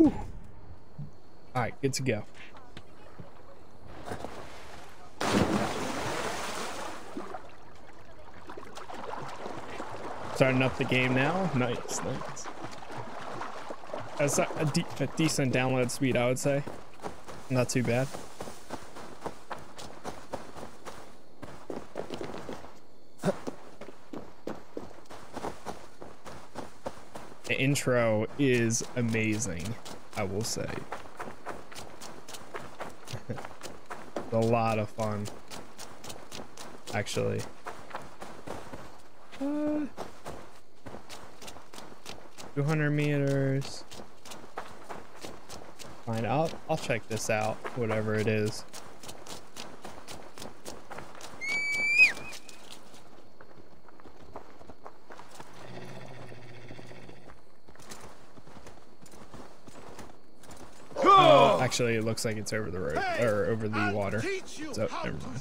Whew. All right, good to go. Starting up the game now. Nice, nice. That's a, de a decent download speed, I would say. Not too bad. The intro is amazing, I will say. a lot of fun, actually. Uh, 200 meters. Fine, I'll I'll check this out, whatever it is. Uh, actually, it looks like it's over the road Hey, or over the I'll water. teach you So how never mind.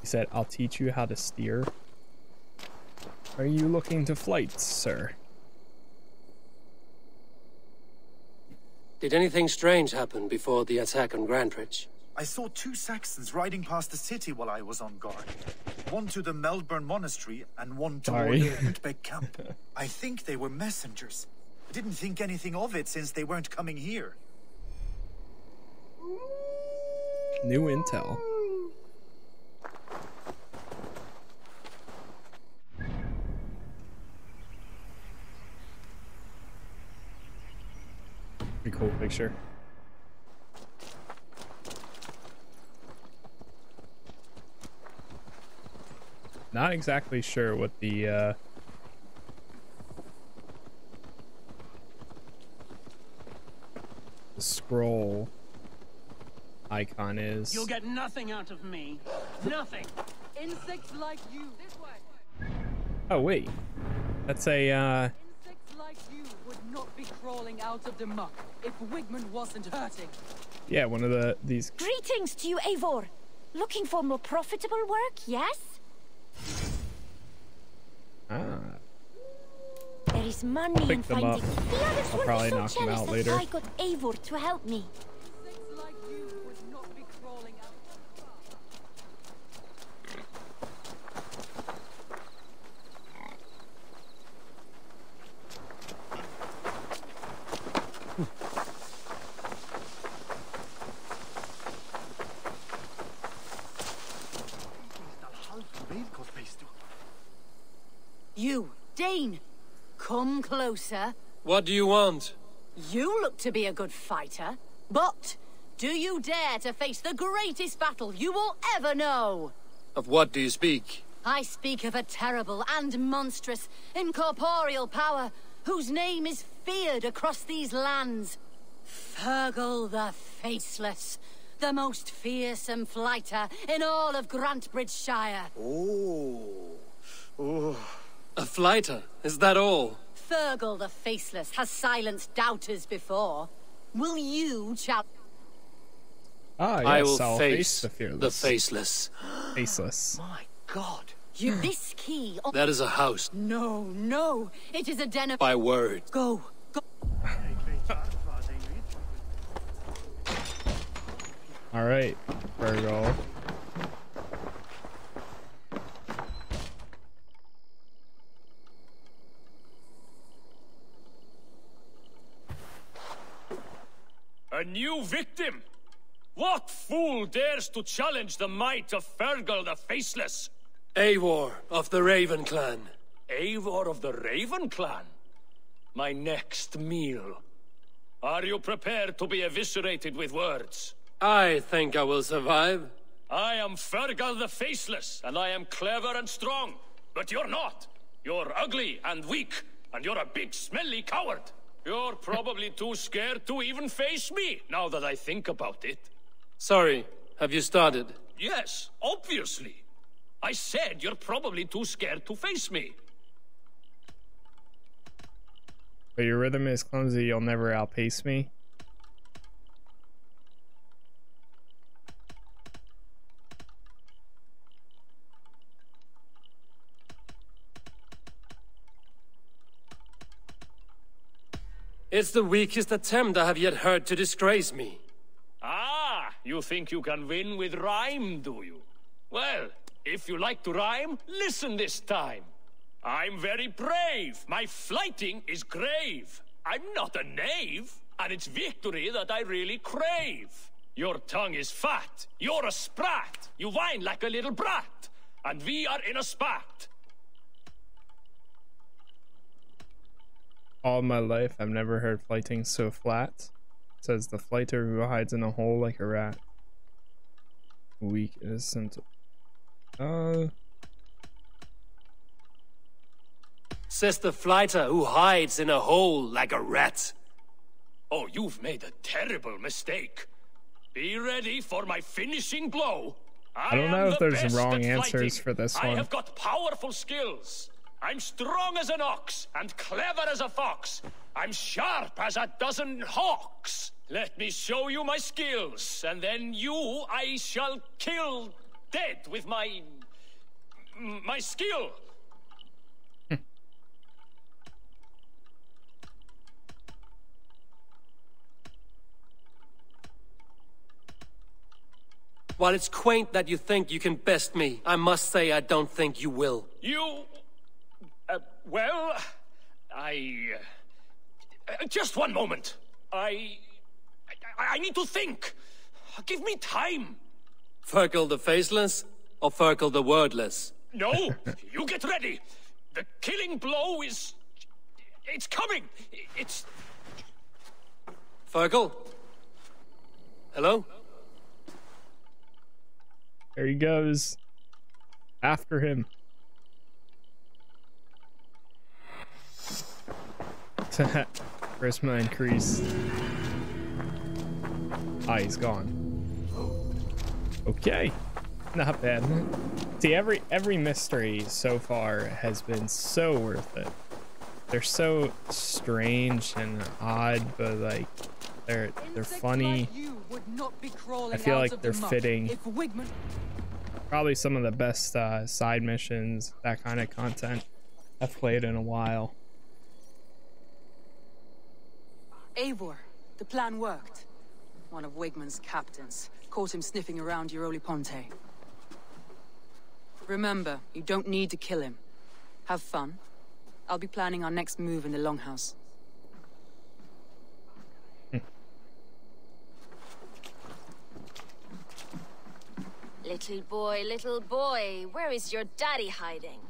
He said, "I'll teach you how to steer." Are you looking to flyte, sir? Did anything strange happen before the attack on Grantebridge? I saw two Saxons riding past the city while I was on guard. One to the Melbourne Monastery and one toward Sorry. the camp. I think they were messengers. I didn't think anything of it since they weren't coming here. New intel. Pretty cool picture. Not exactly sure what the uh the scroll icon is. You'll get nothing out of me. Nothing. Insects like you. This way. Oh wait, that's a uh, Insects like you would not be crawling out of the muck if Wigmund wasn't hurting. yeah, one of the these. Greetings to you, Eivor. Looking for more profitable work, yes? Ah, There is money in pick them finding. up. The others I'll probably so knock them out that later. I got Eivor to help me. Insects like you would not be crawling out. You, Dane, come closer. What do you want? You look to be a good fighter, but do you dare to face the greatest battle you will ever know? Of what do you speak? I speak of a terrible and monstrous incorporeal power whose name is feared across these lands. Fergal the Faceless, the most fearsome fighter in all of Grantebridgescire. Oh. oh. A flyter, is that all? Fergal the Faceless has silenced doubters before. Will you challenge? Ah, yes, I will I'll face the fearless, the faceless. faceless. My god. You this key? On- That is a house no, no, it is a den of. by word. Go, go. All right, Virgo. A new victim? What fool dares to challenge the might of Fergal the Faceless? Eivor of the Raven Clan. Eivor of the Raven Clan? My next meal. Are you prepared to be eviscerated with words? I think I will survive. I am Fergal the Faceless, and I am clever and strong. But you're not. You're ugly and weak, and you're a big smelly coward. You're probably too scared to even face me, now that I think about it. Sorry, have you started? Yes, obviously. I said you're probably too scared to face me. But your rhythm is clumsy. You'll never outpace me. It's the weakest attempt I have yet heard to disgrace me. Ah, you think you can win with rhyme, do you? Well, if you like to rhyme, listen this time. I'm very brave. My flyting is grave. I'm not a knave, and it's victory that I really crave. Your tongue is fat. You're a sprat. You whine like a little brat. And we are in a spat. All my life, I've never heard flyting so flat. Says the flyter who hides in a hole like a rat. Weak, innocent. Uh, Says the flyter who hides in a hole like a rat. Oh, you've made a terrible mistake. Be ready for my finishing blow. I, don't know if the there's wrong answers for this I one. have got powerful skills. I'm strong as an ox and clever as a fox. I'm sharp as a dozen hawks. Let me show you my skills, and then you I shall kill dead with my my skill. While it's quaint that you think you can best me, I must say I don't think you will. You. Uh, well, I. Uh, just one moment. I, I. I need to think. Give me time. Ferkel the Faceless or Ferkel the Wordless? No, you get ready. The killing blow is. It's coming. It's. Ferkel? Hello? there he goes. After him. Charisma increased. Ah, he's gone. Okay. Not bad. See, every every mystery so far has been so worth it. They're so strange and odd, but like they're they're funny. like you would not be crawling I feel like they're fitting. Probably some of the best uh, side missions, that kind of content I've played in a while. Eivor, the plan worked. One of Wigmund's captains caught him sniffing around Euroli Ponte. Remember, you don't need to kill him. Have fun. I'll be planning our next move in the Longhouse. Little boy, little boy, where is your daddy hiding?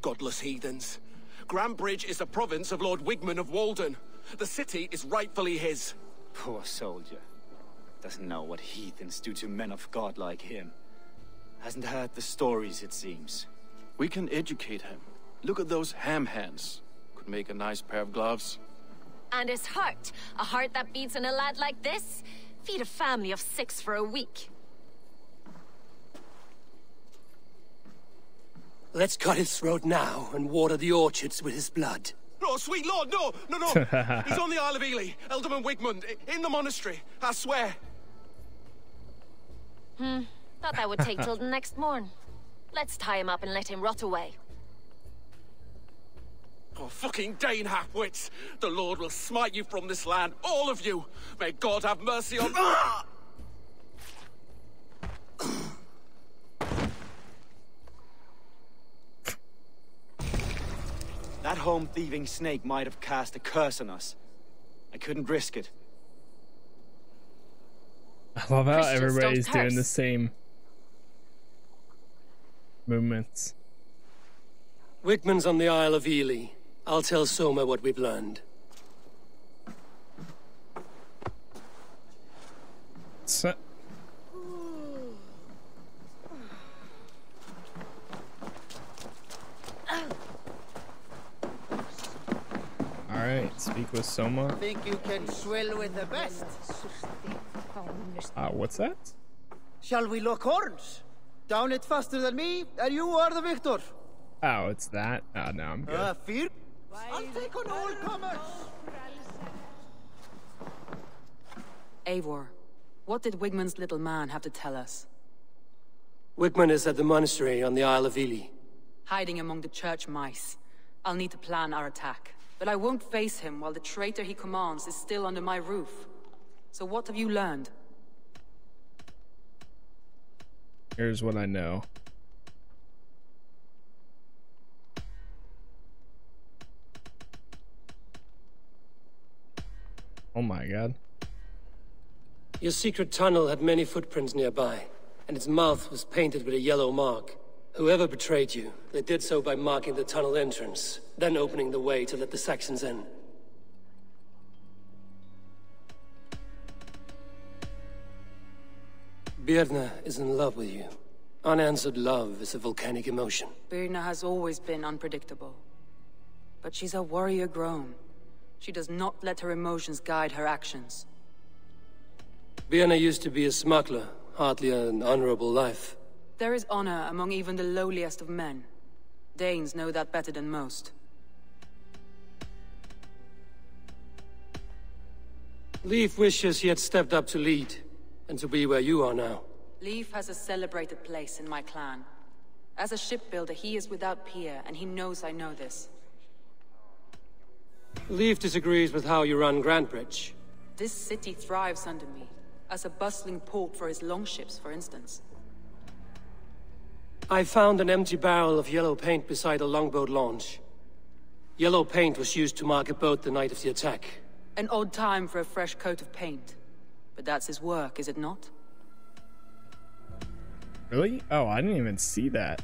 Godless heathens. Grantebridge is the province of Lord Wigmund of Walden. The city is rightfully his. Poor soldier. Doesn't know what heathens do to men of God like him. Hasn't heard the stories, it seems. We can educate him. Look at those ham hands. Could make a nice pair of gloves. And his heart, a heart that beats in a lad like this? Feed a family of six for a week. Let's cut his throat now and water the orchards with his blood. Oh, sweet lord, no, no, no. He's on the Isle of Ely, Ealdorman Wigmund, in the monastery. I swear. Hmm, thought that would take till the next morn. Let's tie him up and let him rot away. Oh, fucking Dane halfwits. The Lord will smite you from this land, all of you. May God have mercy on. That home thieving snake might have cast a curse on us. I couldn't risk it. I love how Christians everybody's doing the same movements. Wigmund's on the Isle of Ely. I'll tell Soma what we've learned. So, all right, speak with Soma. I think you can swill with the best? Uh, what's that? Shall we lock horns? Down it faster than me, and you are the victor. Oh, it's that. Oh no, I'm good. Uh, fear? I'll take on all comers. Eivor, what did Wigmund's little man have to tell us? Wigmund is at the monastery on the Isle of Ely. Hiding among the church mice. I'll need to plan our attack, but But I won't face him while the traitor he commands is still under my roof. So what have you learned? Here's what I know. Oh my god. Your secret tunnel had many footprints nearby, and its mouth was painted with a yellow mark. Whoever betrayed you, they did so by marking the tunnel entrance, then opening the way to let the Saxons in. Birna is in love with you. Unanswered love is a volcanic emotion. Birna has always been unpredictable. But she's a warrior grown. She does not let her emotions guide her actions. Birna used to be a smuggler, hardly an honorable life. There is honor among even the lowliest of men. Danes know that better than most. Leif wishes he had stepped up to lead, and to be where you are now. Leif has a celebrated place in my clan. As a shipbuilder, he is without peer, and he knows I know this. Leif disagrees with how you run Grantebridge. This city thrives under me, as a bustling port for his longships, for instance. I found an empty barrel of yellow paint beside a longboat launch. Yellow paint was used to mark a boat the night of the attack. An odd time for a fresh coat of paint. But that's his work, is it not? Really? Oh, I didn't even see that.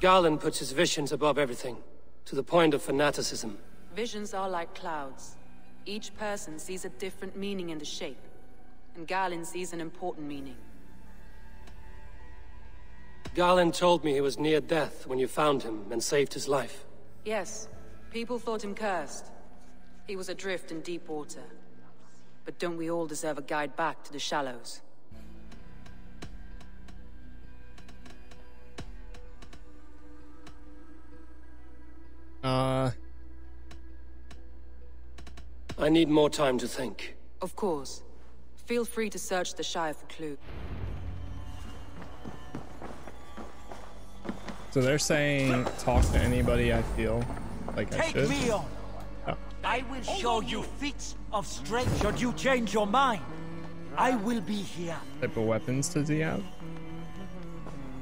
Galinn puts his visions above everything, to the point of fanaticism. Visions are like clouds. Each person sees a different meaning in the shape, and Galinn sees an important meaning. Galinn told me he was near death when you found him and saved his life. Yes, people thought him cursed. He was adrift in deep water. But don't we all deserve a guide back to the shallows? Uh... I need more time to think. Of course. Feel free to search the Shire for clues. So they're saying talk to anybody I feel like I Take should. me on. Oh. I will show you feats of strength should you change your mind. I will be here. type of weapons does he have?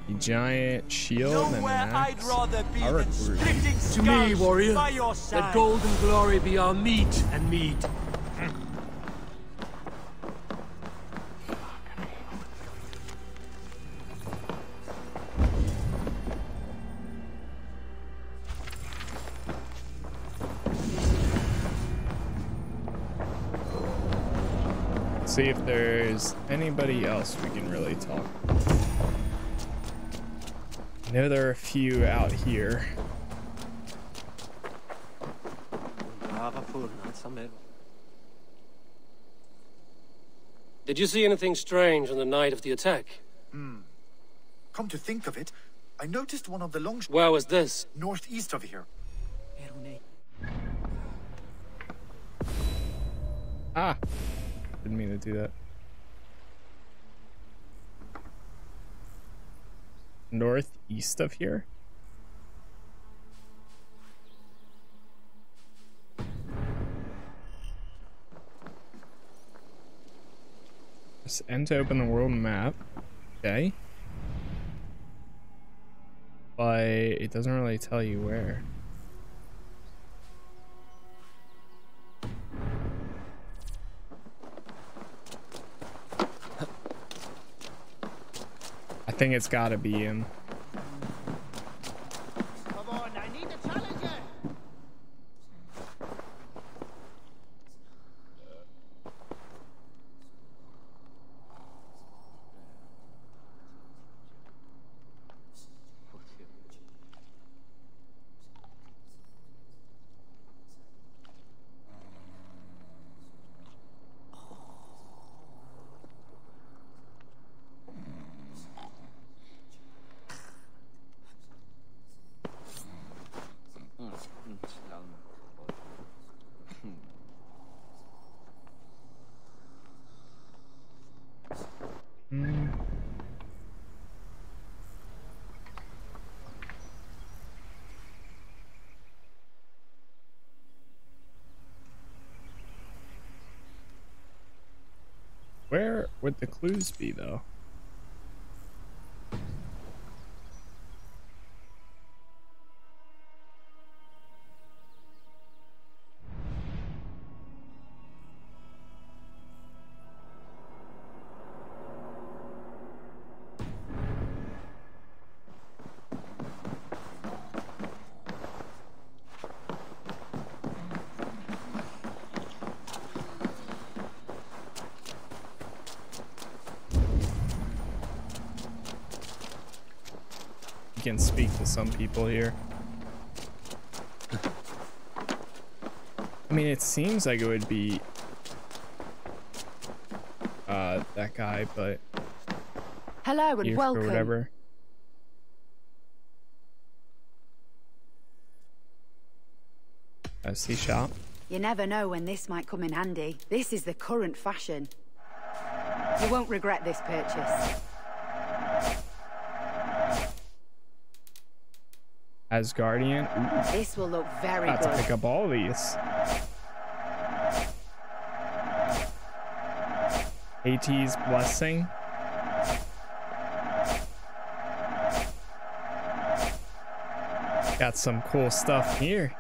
A giant shield and an Nowhere I'd rather be Power than query. splitting To me, warrior, by your side. let gold and glory be our meat and mead. See if there's anybody else we can really talk. I know there are a few out here. Did you see anything strange on the night of the attack? Hmm. Come to think of it, I noticed one of the long... Where was this? Northeast of here. Ah! Didn't mean to do that. Northeast of here? Press N to open the world map. Okay. But it doesn't really tell you where. Think it's gotta be in. Would the clues be, though? People here. I mean, it seems like it would be uh, that guy, but Hello and welcome. whatever. I see shop. You never know when this might come in handy. This is the current fashion. You won't regret this purchase. As Guardian, Ooh, This will look very about to good. pick up all these. AT's blessing. Got some cool stuff here.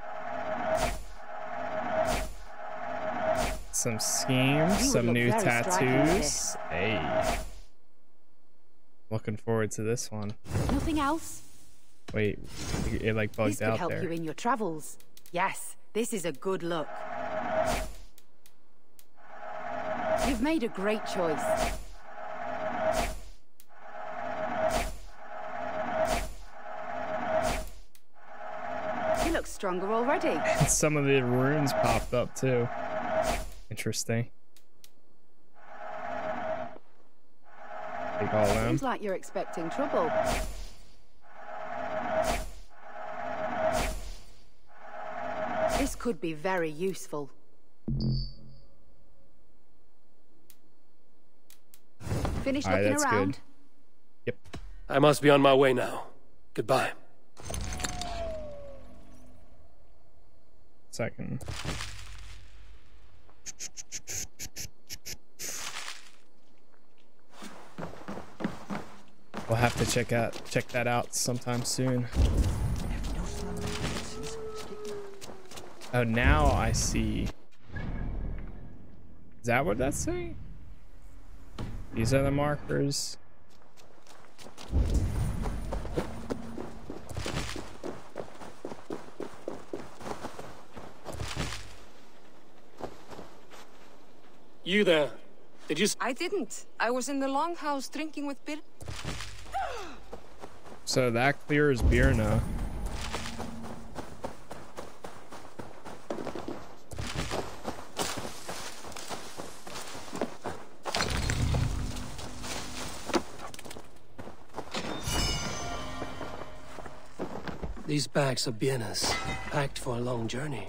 Some schemes, You some new very striking with tattoos. Hey. Looking forward to this one. Nothing else? Wait, it, it like This bugged could out help there. you in your travels. Yes, this is a good look. You've made a great choice. You look stronger already. Some of the runes popped up too. Interesting. Take all them. Seems like you're expecting trouble. Could be very useful. Finished Aye, looking that's good. around? Yep. I must be on my way now. Goodbye. Second. We'll have to check out check that out sometime soon. Oh, now I see. Is that what that's saying? These are the markers. You there. Did you... I didn't. I was in the longhouse drinking with Bir. So that clears Birna. These bags are bienes, packed for a long journey.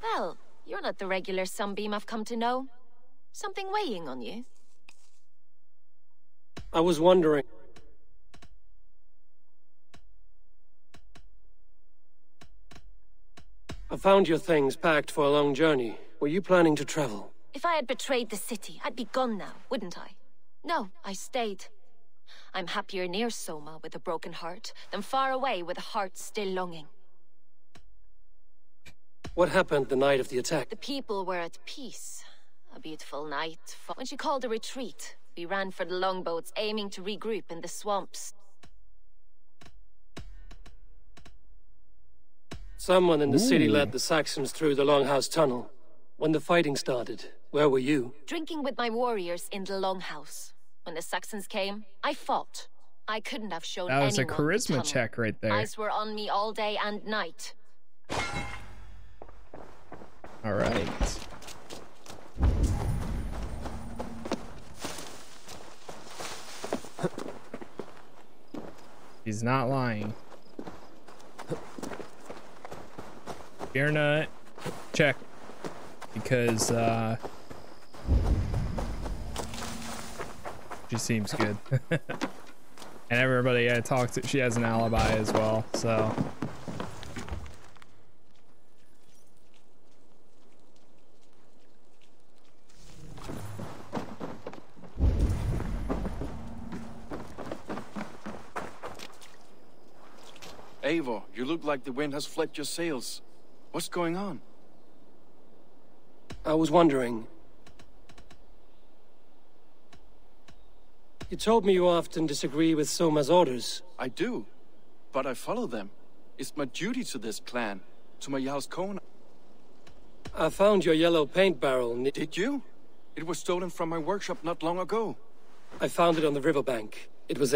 Well, you're not the regular sunbeam I've come to know. Something weighing on you? I was wondering... I found your things packed for a long journey. Were you planning to travel? If I had betrayed the city, I'd be gone now, wouldn't I? No, I stayed. I'm happier near Soma with a broken heart than far away with a heart still longing. What happened the night of the attack? The people were at peace. A beautiful night. When she called a retreat, we ran for the longboats, aiming to regroup in the swamps. Someone in the city led the Saxons through the Longhouse Tunnel. When the fighting started, where were you? Drinking with my warriors in the longhouse. When the Saxons came, I fought. I couldn't have shown That was a charisma check right there. Eyes were on me all day and night. All right. He's not lying. Fear not. Check. Because, uh... She seems good. and everybody I talked to, she has an alibi as well, so. Eivor, you look like the wind has flecked your sails. What's going on? I was wondering, You told me you often disagree with Soma's orders. I do, but I follow them. It's my duty to this clan, to my Jarl's Kona. I found your yellow paint barrel. Did you? It was stolen from my workshop not long ago. I found it on the riverbank. It was...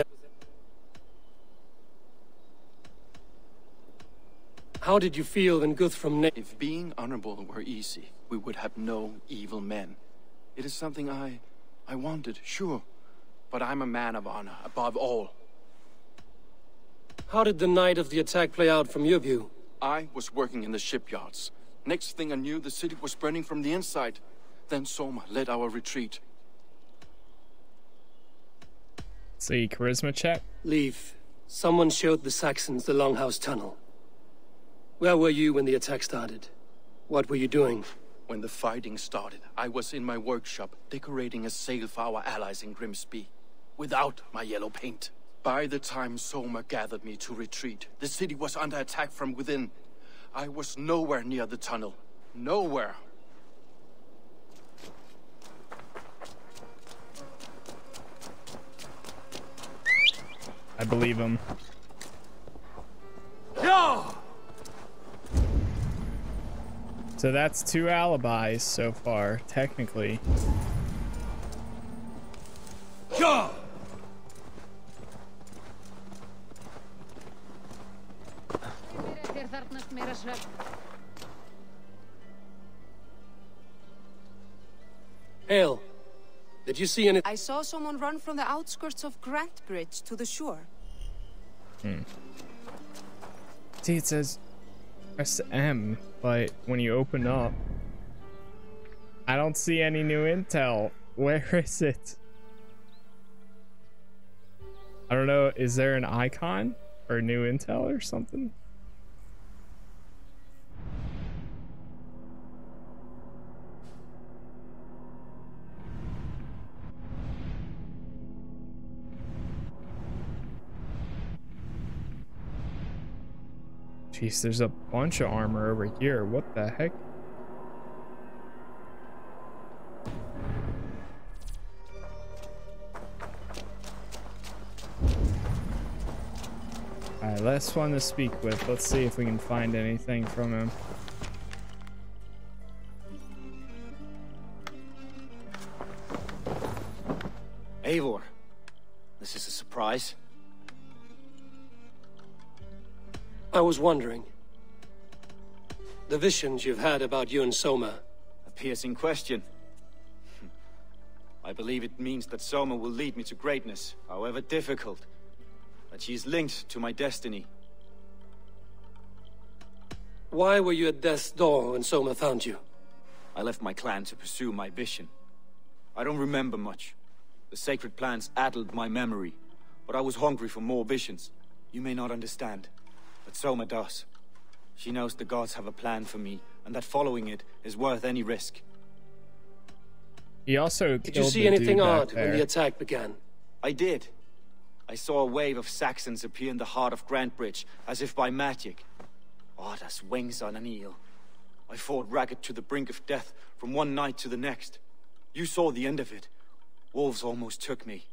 How did you feel when Guthrum... If being honorable were easy, we would have no evil men. It is something I... I wanted, sure. But I'm a man of honor, above all. How did the night of the attack play out from your view? I was working in the shipyards. Next thing I knew, the city was burning from the inside. Then Soma led our retreat. See, charisma check? Leave. Someone showed the Saxons the Longhouse Tunnel. Where were you when the attack started? What were you doing? When the fighting started, I was in my workshop decorating a sail for our allies in Grimsby. Without my yellow paint. By the time Soma gathered me to retreat, the city was under attack from within. I was nowhere near the tunnel. Nowhere. I believe him. No! So that's two alibis so far, technically. Go! Hail, did you see any- I saw someone run from the outskirts of Grantebridge to the shore. Hmm. See, it says press M, but when you open up, I don't see any new intel. Where is it? I don't know. Is there an icon or new intel or something? Jeez, there's a bunch of armor over here. What the heck? Alright, last one to speak with. Let's see if we can find anything from him. Was wondering. The visions you've had about you and Soma. A piercing question. I believe it means that Soma will lead me to greatness, however difficult. That she is linked to my destiny. Why were you at death's door when Soma found you? I left my clan to pursue my vision. I don't remember much. The sacred plans addled my memory, but I was hungry for more visions. You may not understand, but Soma does. She knows the gods have a plan for me, and that following it is worth any risk. He also Did you see anything odd when the attack began? I did. I saw a wave of Saxons appear in the heart of Grantebridge, as if by magic. Oh, odd as wings on an eel. I fought ragged to the brink of death from one night to the next. You saw the end of it. Wolves almost took me.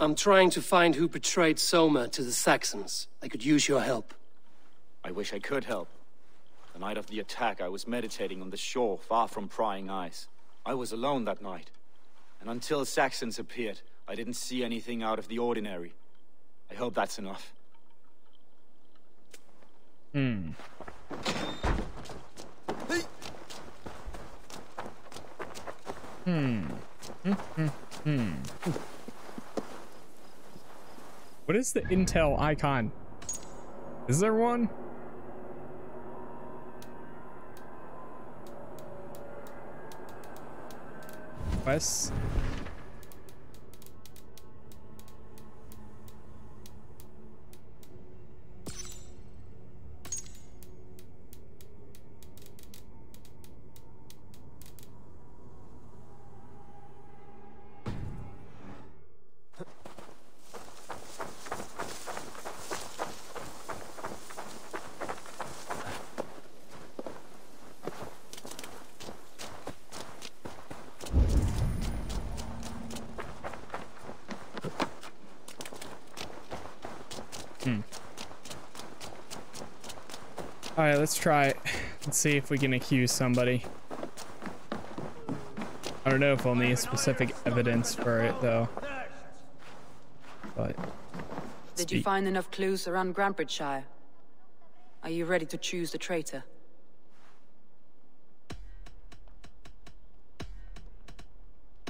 I'm trying to find who betrayed Soma to the Saxons. I could use your help. I wish I could help. The night of the attack, I was meditating on the shore, far from prying eyes. I was alone that night. And until Saxons appeared, I didn't see anything out of the ordinary. I hope that's enough. Hmm. Hmm. Hmm. Hmm. Hmm. What is the intel icon? Is there one? Quests? Try it. Let's see if we can accuse somebody. I don't know if we'll need specific evidence for it though. But did you find enough clues around Grantebridgescire? Are you ready to choose the traitor?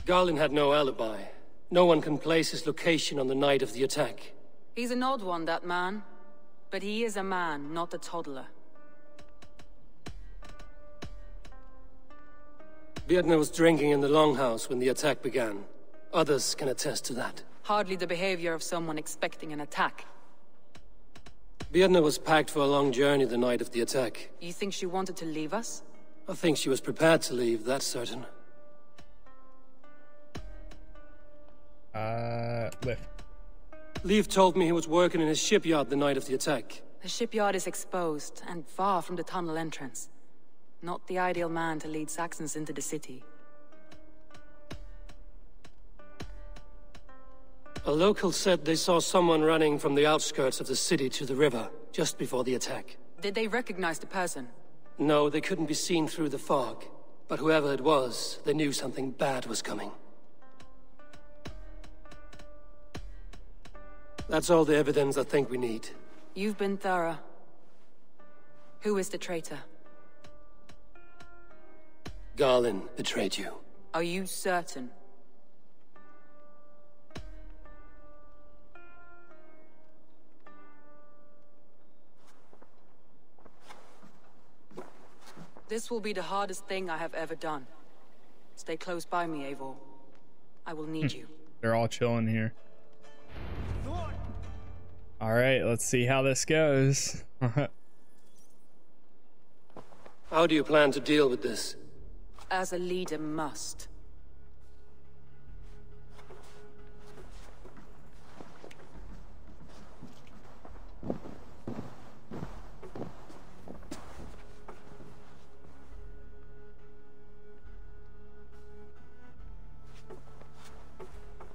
Galinn had no alibi. No one can place his location on the night of the attack. He's an odd one, that man. But he is a man, not a toddler. Birna was drinking in the Longhouse when the attack began. Others can attest to that. Hardly the behavior of someone expecting an attack. Birna was packed for a long journey the night of the attack. You think she wanted to leave us? I think she was prepared to leave, that's certain. Uh, lift. Leif told me he was working in his shipyard the night of the attack. The shipyard is exposed, and far from the tunnel entrance. Not the ideal man to lead Saxons into the city. A local said they saw someone running from the outskirts of the city to the river, just before the attack. Did they recognize the person? No, they couldn't be seen through the fog. But whoever it was, they knew something bad was coming. That's all the evidence I think we need. You've been thorough. Who is the traitor? Galinn betrayed you. Are you certain? This will be the hardest thing I have ever done. Stay close by me, Eivor. I will need Hmm. you. They're all chilling here. All right, let's see how this goes. How do you plan to deal with this? As a leader must.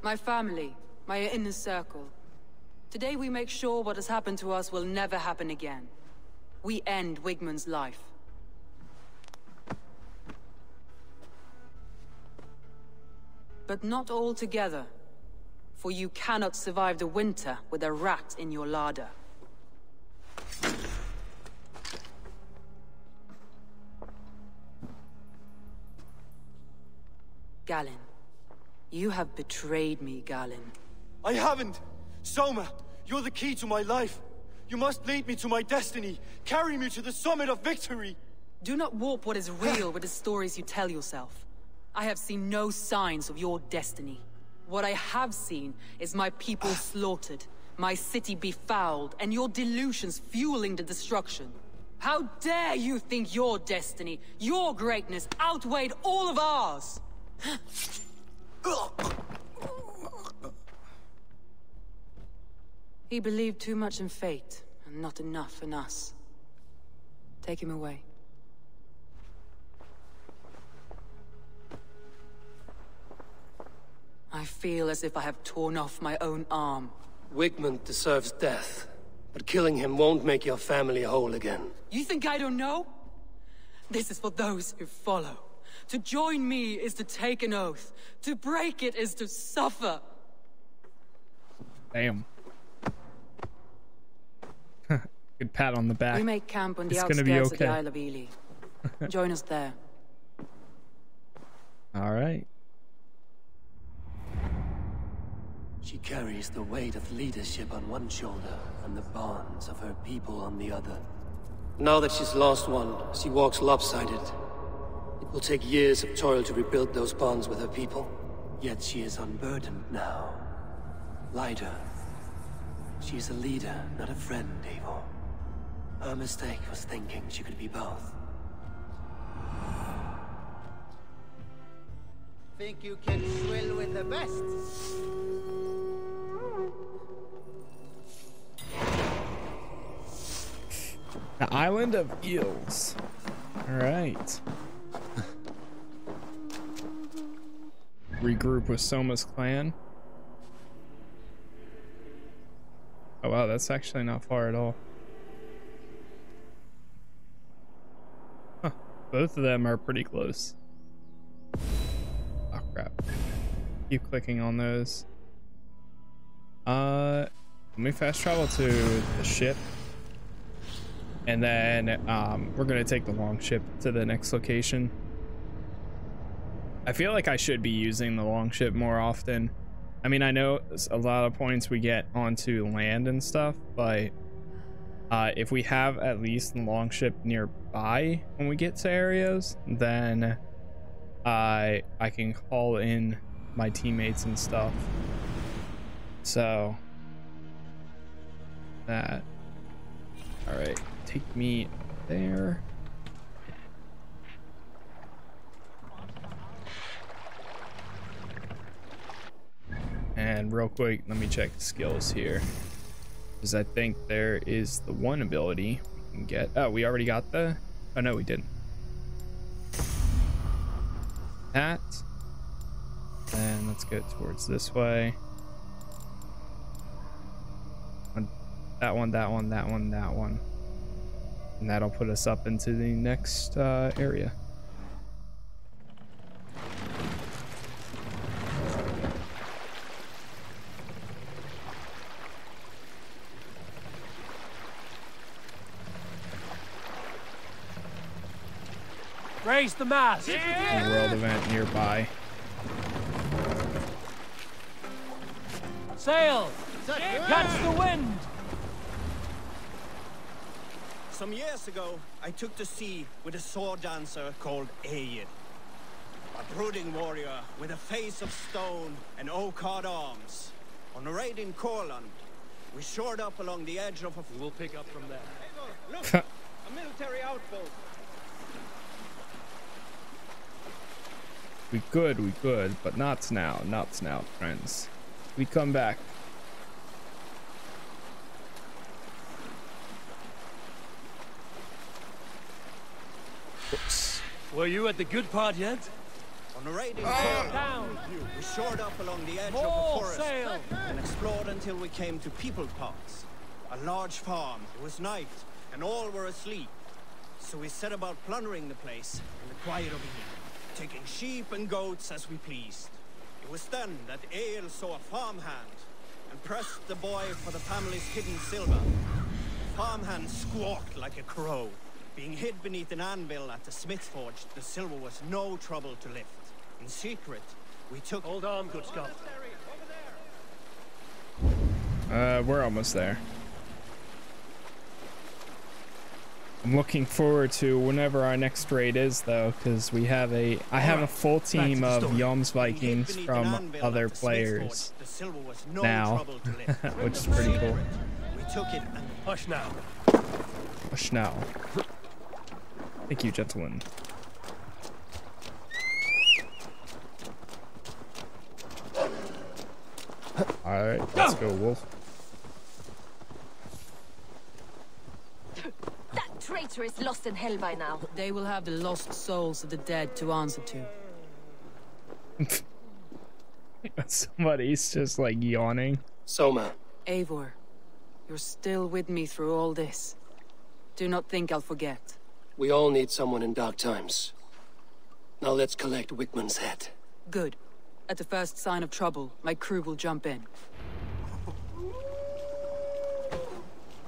My family, my inner circle. Today we make sure what has happened to us will never happen again. We end Wigmund's life. But not all together. For you cannot survive the winter with a rat in your larder. Galinn. You have betrayed me, Galinn. I haven't! Soma, you're the key to my life. You must lead me to my destiny. Carry me to the summit of victory. Do not warp what is real with the stories you tell yourself. I have seen no signs of your destiny. What I have seen is my people slaughtered, my city befouled, and your delusions fueling the destruction. How dare you think your destiny, your greatness, outweighed all of ours? He believed too much in fate, and not enough in us. Take him away. I feel as if I have torn off my own arm. Wigmund deserves death, but killing him won't make your family whole again. You think I don't know? This is for those who follow. To join me is to take an oath. To break it is to suffer. Damn. Good pat on the back. We make camp on the it's gonna outskirts be of okay. the Isle of Ely. Join us there. All right. She carries the weight of leadership on one shoulder and the bonds of her people on the other. Now that she's lost one, she walks lopsided. It will take years of toil to rebuild those bonds with her people. Yet she is unburdened now. Lighter. She is a leader, not a friend, Eivor. Her mistake was thinking she could be both. Think you can swill with the best? The island of eels. All right. Regroup with Soma's clan. Oh wow, that's actually not far at all. Both of them are pretty close. Oh crap. Keep clicking on those. Uh, let me fast travel to the ship. And then um, we're going to take the long ship to the next location. I feel like I should be using the long ship more often. I mean, I know a lot of points we get onto land and stuff, but uh, if we have at least the long ship nearby when we get to areas, then I I can call in my teammates and stuff. So that all right, take me there. And real quick, let me check skills here. Because I think there is the one ability we can get. Oh, we already got the... Oh, no, we didn't. That. And let's go towards this way. That one, that one, that one, that one. And that'll put us up into the next uh, area. Raise the mast! A world event nearby. Sail! Catch the wind! Some years ago, I took to sea with a sword dancer called Aed. A brooding warrior with a face of stone and oak-hard arms. On a raid in Courland, we shored up along the edge of a... We'll pick up from there. Look! a military outpost! We could, we could, but not now, not now, friends. We come back. Oops. Were you at the good part yet? On a raid in Oh. Courland, we shored up along the edge More of a forest sail! and explored until we came to people parts. A large farm. It was night, and all were asleep. So we set about plundering the place in the quiet of evening, taking sheep and goats as we pleased. It was then that Aed saw a farmhand and pressed the boy for the family's hidden silver. The farmhand squawked like a crow. Being hid beneath an anvil at the smith forge, the silver was no trouble to lift. In secret, we took... Hold on, good Scott. Uh, we're almost there. I'm looking forward to whenever our next raid is, though, because we have a I have a full team of Jomsvikings from other players now, which is pretty cool. We took it and... Hush now. Hush now. Thank you, gentlemen. All right, let's go, Wolf. That traitor is lost in hell by now. They will have the lost souls of the dead to answer to. Somebody's just like yawning. Soma. Eivor, you're still with me through all this. Do not think I'll forget. We all need someone in dark times. Now let's collect Wigmund's head. Good. At the first sign of trouble, my crew will jump in.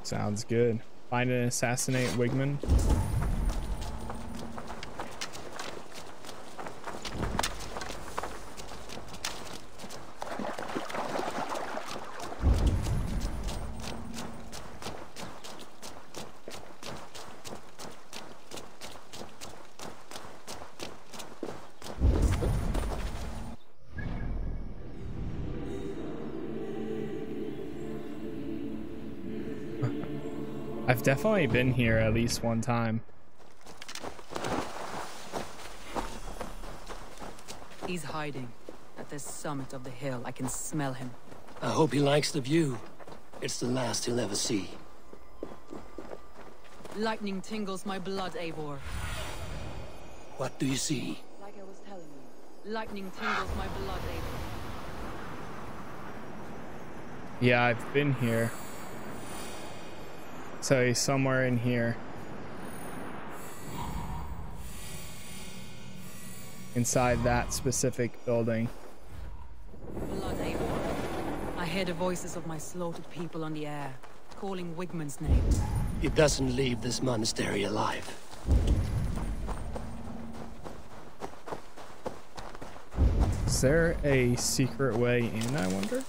Sounds good. Find and assassinate Wigmund. I've definitely been here at least one time. He's hiding. At the summit of the hill, I can smell him. I hope he likes the view. It's the last he'll ever see. Lightning tingles my blood, Eivor. What do you see? Like I was telling you. Lightning tingles my blood, Eivor. Yeah, I've been here. So he's somewhere in here. inside that specific building. Blood Eivor. I hear the voices of my slaughtered people on the air, calling Wigmund's name. He doesn't leave this monastery alive. Is there a secret way in, I wonder?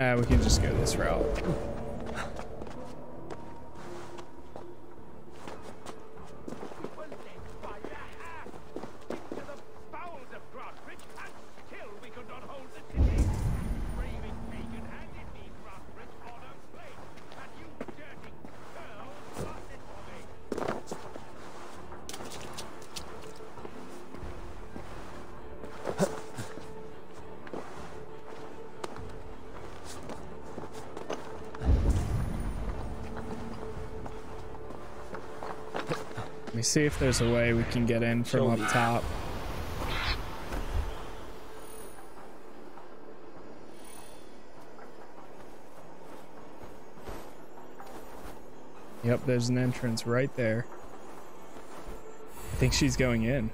Uh, we can just go this route. See if there's a way we can get in from Show up me. top. Yep, there's an entrance right there. I think she's going in.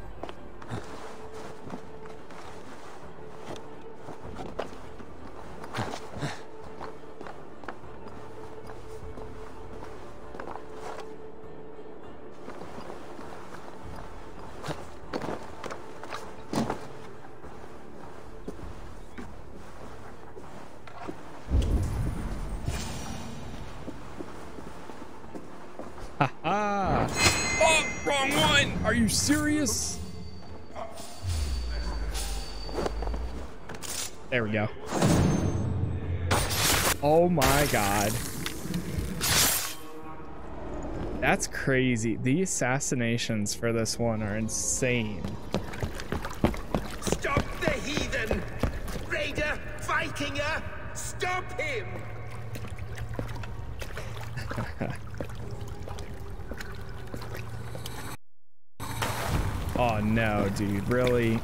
You serious? There we go. Oh my god. That's crazy. The assassinations for this one are insane. Stop the heathen! Raider! Vikinger! Stop him! Oh no, dude, really?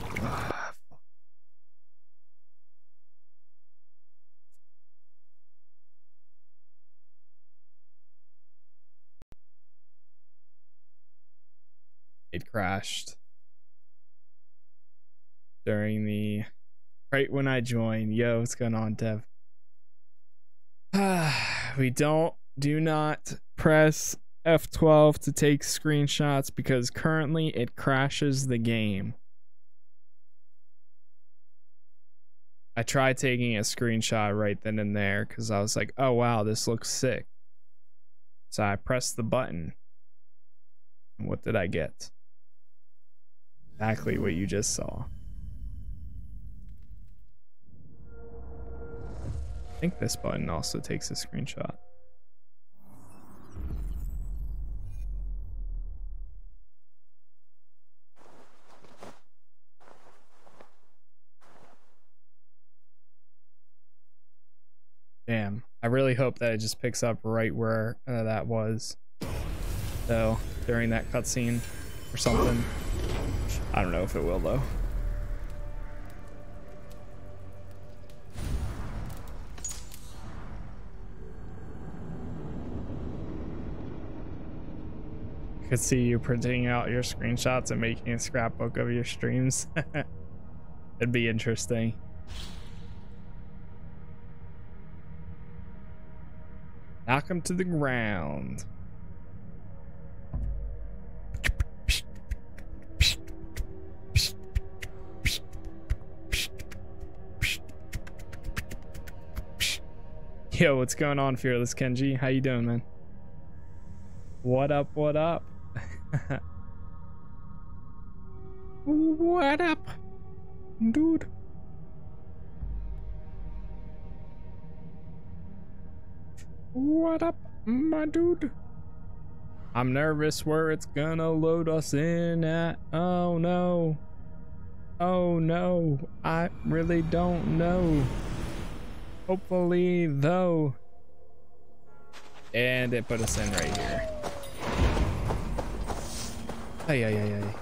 It crashed during the right when I joined. Yo, what's going on, Dev? we don't do not press F12 to take screenshots because currently it crashes the game. I tried taking a screenshot right then and there because I was like, oh wow, this looks sick. So I pressed the button. And what did I get? Exactly what you just saw. I think this button also takes a screenshot. Damn. I really hope that it just picks up right where uh, that was. Though, during that cutscene or something. I don't know if it will, though. Could see you printing out your screenshots and making a scrapbook of your streams. It'd be interesting. Knock him to the ground. Yo, what's going on, Fearless Kenji? How you doing, man? What up, what up? what up, dude? What up, my dude? I'm nervous where it's gonna load us in at. Oh no. Oh no. I really don't know. Hopefully, though. And it put us in right here. Hey, yeah, yeah, yeah.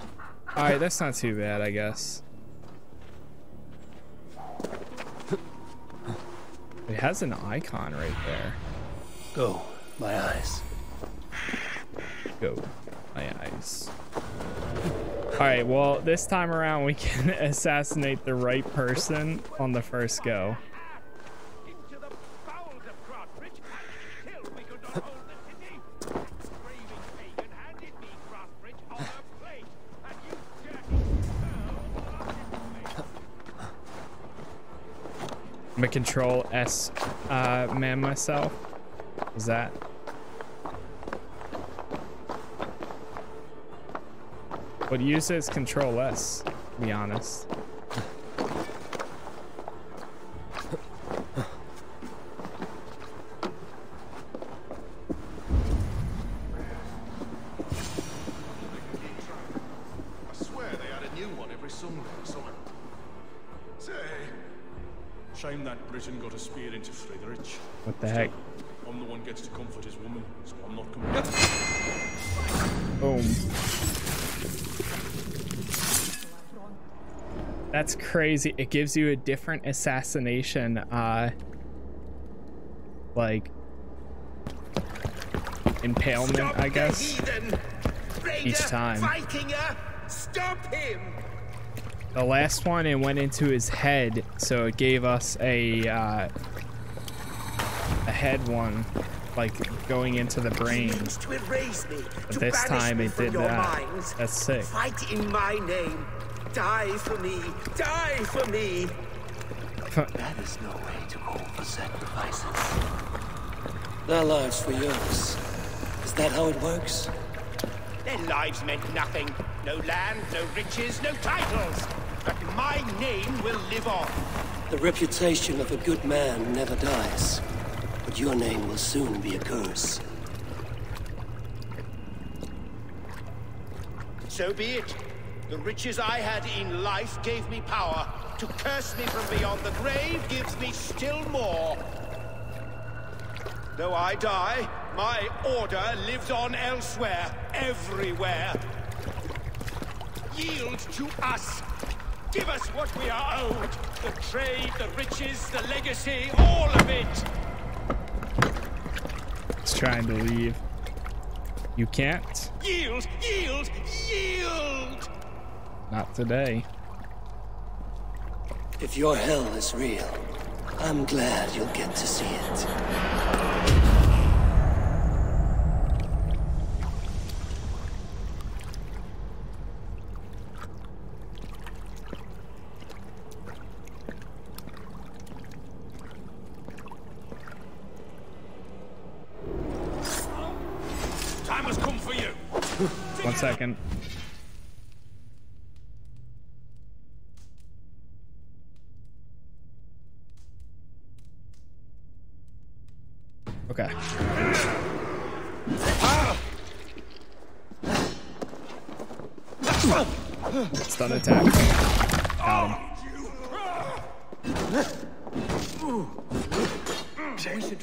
Alright, that's not too bad, I guess. It has an icon right there. Go, my eyes. Go, my eyes. All right, well, this time around we can assassinate the right person on the first go. I'm gonna control S uh, man myself. Is that? Would use it as control S, to be honest. Crazy. It gives you a different assassination, uh, like, impalement, I guess, each time. Vikinger, stop him! The last one, it went into his head, so it gave us a, uh, a head one, like, going into the brain. Me, But this time me it did that. minds. That's sick. Fight in my name. Die for me. Die for me. That is no way to call for sacrifices. Their lives for yours. Is that how it works? Their lives meant nothing. No land, no riches, no titles. But my name will live on. The reputation of a good man never dies. But your name will soon be a curse. So be it. The riches I had in life gave me power. To curse me from beyond the grave gives me still more. Though I die, my order lives on elsewhere, everywhere. Yield to us. Give us what we are owed. The trade, the riches, the legacy, all of it. It's trying to leave. You can't. Yield, yield, yield! Not today. If your hell is real, I'm glad you'll get to see it. Time has come for you. One second. Okay. Stun attack. Got him. We should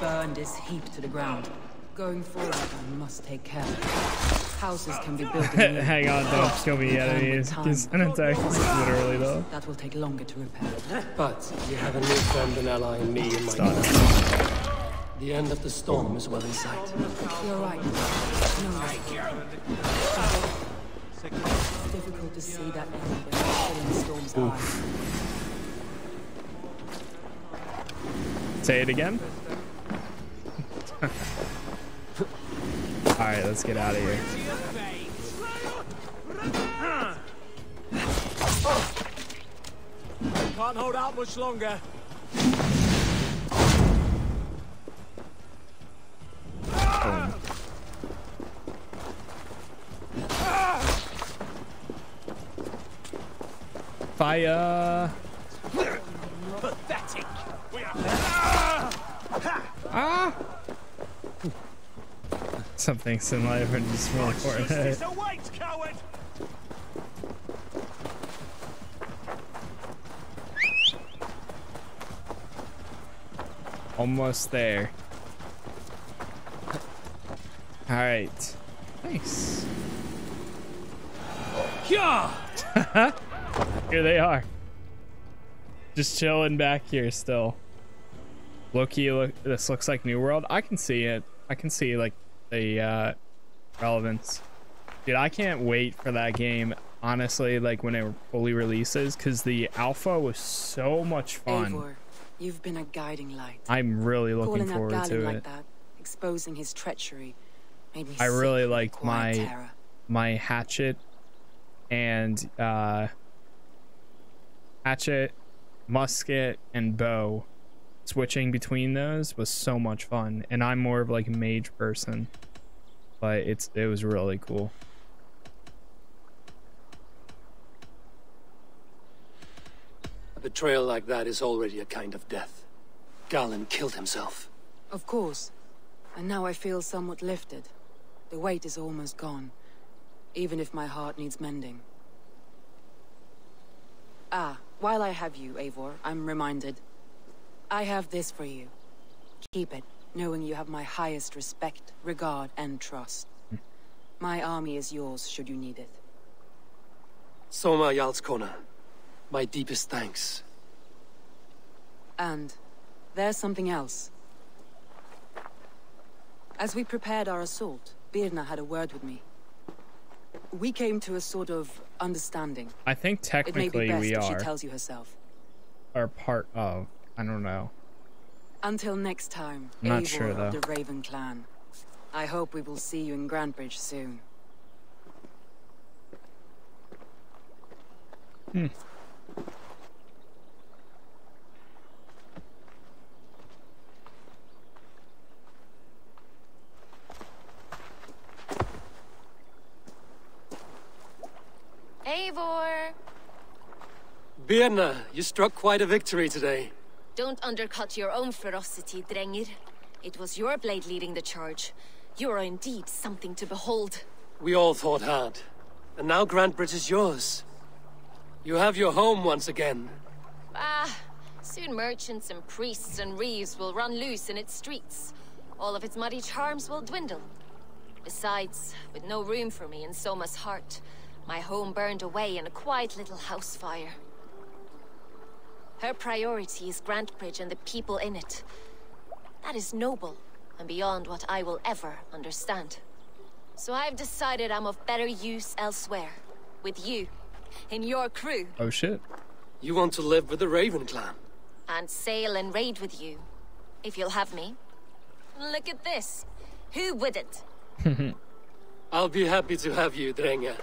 burn this heap to the ground. Going forward, I must take care. Houses can be built. Hang on, don't kill me yet. Burn with He's time. an attack. Literally though. That will take longer to repair. But you have a new friend and ally in me and my Stop. The end of the storm is well in sight. You're right. No. It's difficult to see that end when you're still in the storm's eye. Say it again. All right, let's get out of here. Can't hold out much longer. Fire! Pathetic. We are. Ah! Something's in life and just really important. Await, coward! Almost there. All right. Nice. Yeah. Here they are. Just chilling back here still. Loki, look, this looks like New World. I can see it. I can see like the uh, relevance. Dude, I can't wait for that game. Honestly, like when it fully releases, because the alpha was so much fun. Eivor, you've been a guiding light. I'm really looking Calling forward to it. like that, exposing his treachery, made me I really with like my terror. my hatchet and uh hatchet, musket, and bow. Switching between those was so much fun, and I'm more of like a mage person, but it's it was really cool. A betrayal like that is already a kind of death. Galinn killed himself. Of course. And now I feel somewhat lifted. The weight is almost gone. Even if my heart needs mending. Ah, while I have you, Eivor, I'm reminded. I have this for you. Keep it, knowing you have my highest respect, regard, and trust. My army is yours should you need it. Soma Jarlskona, my deepest thanks. And there's something else. As we prepared our assault, Birna had a word with me. We came to a sort of understanding. I think technically It may be best we if she tells you herself. are part of. I don't know. Until next time, I'm not Eivor sure, though. the Raven clan. I hope we will see you in Grantebridge soon. Hmm. Eivor! Birna, you struck quite a victory today. Don't undercut your own ferocity, Drengr. It was your blade leading the charge. You are indeed something to behold. We all fought hard. And now Grantebridge is yours. You have your home once again. Ah, soon merchants and priests and reeves will run loose in its streets. All of its muddy charms will dwindle. Besides, with no room for me in Soma's heart, my home burned away in a quiet little house fire. Her priority is Grantebridge and the people in it. That is noble, and beyond what I will ever understand. So I've decided I'm of better use elsewhere. With you. In your crew. Oh shit. You want to live with the Raven clan? And sail and raid with you. If you'll have me. Look at this. Who wouldn't? I'll be happy to have you, Drengr.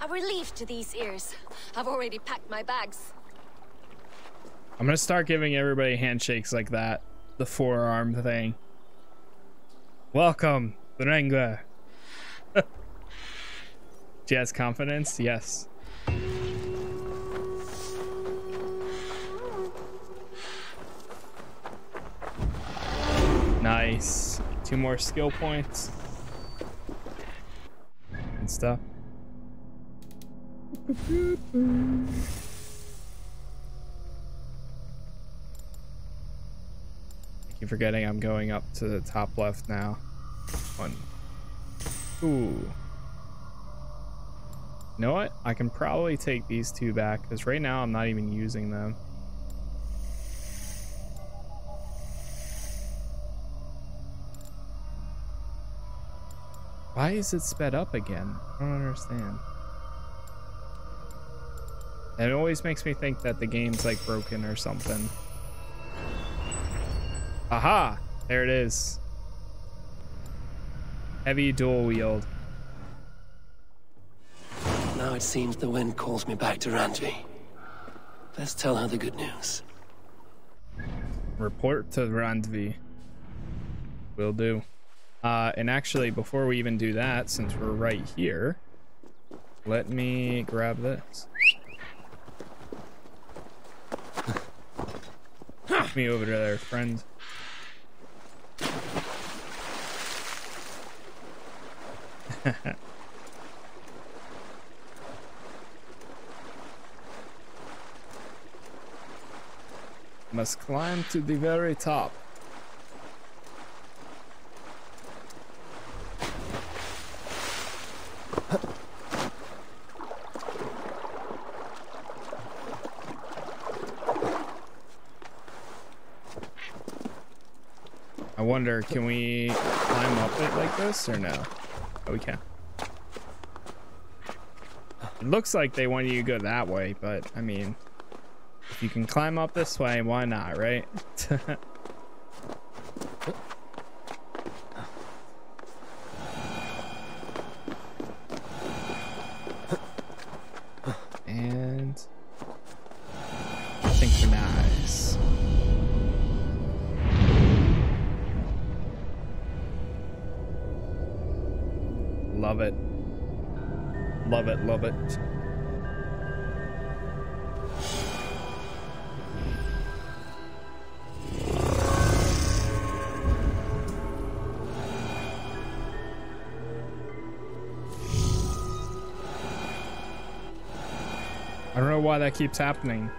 A relief to these ears. I've already packed my bags. I'm gonna start giving everybody handshakes like that. The forearm thing. Welcome, Renga. she has confidence? Yes. Nice. Two more skill points. And stuff. Keep forgetting I'm going up to the top left now. One. Ooh. You know what? I can probably take these two back because right now I'm not even using them. Why is it sped up again? I don't understand. It always makes me think that the game's like broken or something. Aha! There it is. Heavy dual wield. Now it seems the wind calls me back to Randvi. Let's tell her the good news. Report to Randvi. Will do. Uh, and actually, before we even do that, since we're right here, let me grab this. Take me over to there, friend. Must climb to the very top. I wonder, can we climb up it like this or no? Oh, we can. It looks like they want you to go that way, but I mean, if you can climb up this way, why not, right? why that keeps happening.